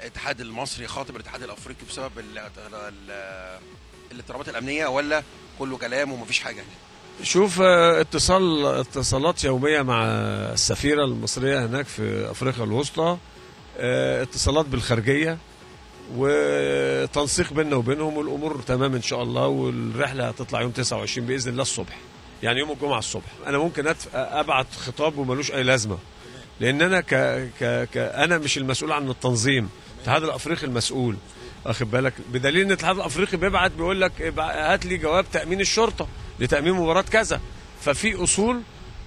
الاتحاد المصري خاطب الاتحاد الأفريقي بسبب ال- ال- الاضطرابات الأمنية ولا كله كلام ومفيش حاجة هناك شوف آه، اتصال اتصالات يومية مع السفيرة المصرية هناك في أفريقيا الوسطى آه، اتصالات بالخارجية وتنسيق بيننا وبينهم والأمور تمام إن شاء الله والرحلة هتطلع يوم 29 بإذن الله الصبح يعني يوم الجمعة الصبح. أنا ممكن أبعت خطاب وملوش أي لازمة. لأن أنا ك... ك... ك... أنا مش المسؤول عن التنظيم. الاتحاد الأفريقي المسؤول. واخد بالك بدليل إن الاتحاد الأفريقي بيبعت بيقول لك ابع- هات لي جواب تأمين الشرطة لتأمين مباراة كذا. ففي أصول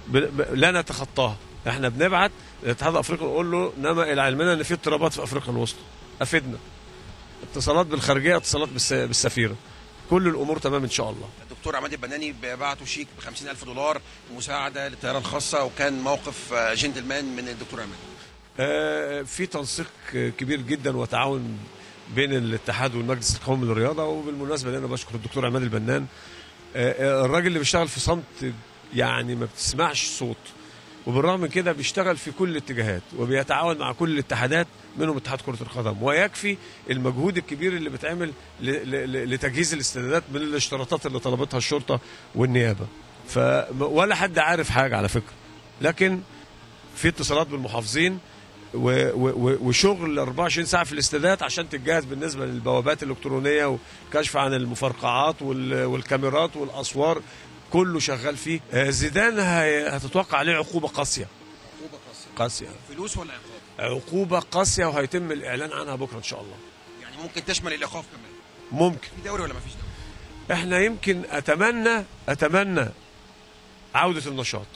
ب... ب... لا نتخطاها. إحنا بنبعت الاتحاد الافريقي نقول له نما إلى علمنا إن في اضطرابات في أفريقيا الوسطى. افدنا اتصالات بالخارجية اتصالات بالس... بالسفيرة. كل الأمور تمام إن شاء الله. الدكتور عماد البناني بعتوا شيك ب 50000 دولار مساعدة للطيران الخاصة وكان موقف آه، جنتلمان من الدكتور عماد. آه، في تنسيق كبير جدا وتعاون بين الاتحاد والمجلس القومي للرياضة وبالمناسبة أنا بشكر الدكتور عماد البنان. آه، آه، الراجل اللي بيشتغل في صمت يعني ما بتسمعش صوت. وبالرغم من كده بيشتغل في كل الاتجاهات وبيتعاون مع كل الاتحادات منهم اتحاد كرة القدم. ويكفي المجهود الكبير اللي بيتعمل لتجهيز الاستعدادات من الاشتراطات اللي طلبتها الشرطة والنيابة. ف ولا حد عارف حاجة على فكرة. لكن في اتصالات بالمحافظين و و وشغل 24 ساعة في الاستادات عشان تتجهز بالنسبة للبوابات الإلكترونية وكشف عن المفرقعات وال- والكاميرات والاسوار كله شغال فيه. آه، زيدان هتتوقع عليه عقوبة قاسية. عقوبة قاسية. قاسية. فلوس ولا عقاب عقوبة قاسية وهيتم الإعلان عنها بكرة إن شاء الله. يعني ممكن تشمل الإيقاف كمان. ممكن. في دوري ولا مفيش دوري؟ إحنا يمكن اتمنى أتمنى عودة النشاط.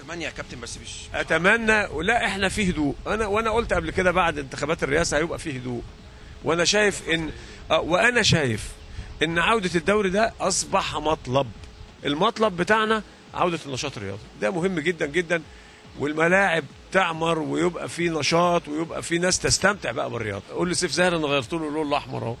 أتمنى يا كابتن بس مش اتمنى ولا إحنا في هدوء. أنا وأنا قلت قبل كده بعد انتخابات الرئاسة هيبقى في هدوء. وأنا شايف ان آه، وأنا شايف إن عودة الدوري ده أصبح مطلب. المطلب بتاعنا عودة النشاط الرياضي. ده مهم جدا جدا والملاعب تعمر ويبقى في نشاط ويبقى في ناس تستمتع بقى بالرياضة. قول لي سيف زاهر أنا غيرت له اللون الأحمر أهو.